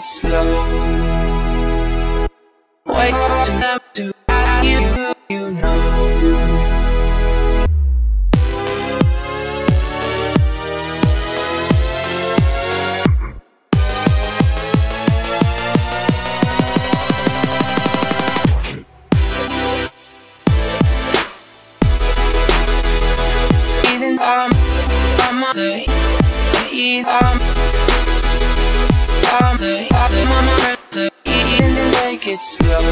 get slow. Wait for them to ask you you know. I'm say, even um, I'm say, I'm say, even and make it slow.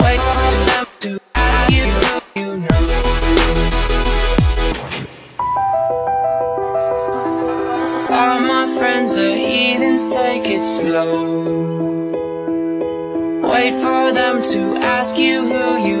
Wait for them to ask you who you know. All my friends are heathens, take it slow. Wait for them to ask you who you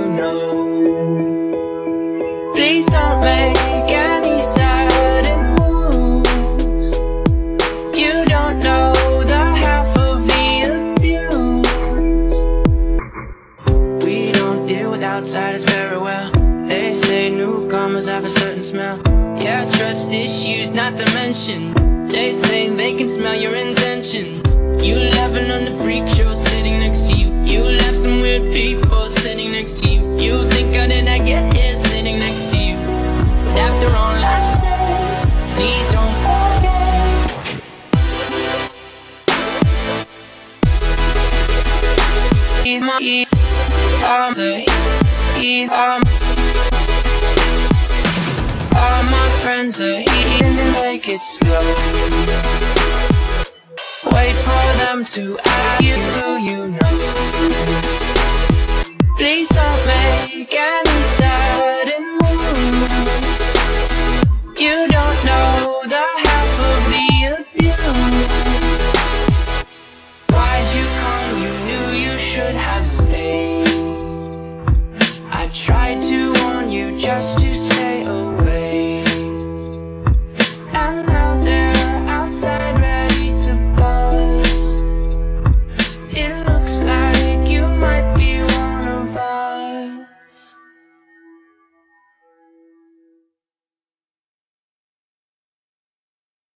with outsiders very well. They say newcomers have a certain smell. Yeah, trust issues not to mention. They say they can smell your intentions. You laughing on the freak show sitting next to you. You laugh some weird people sitting next to you. You think how did I get here sitting next to you? But after all I've said, please don't forget. My eat, um. All my friends are eating and make it slow. Wait for them to ask you who you know. Please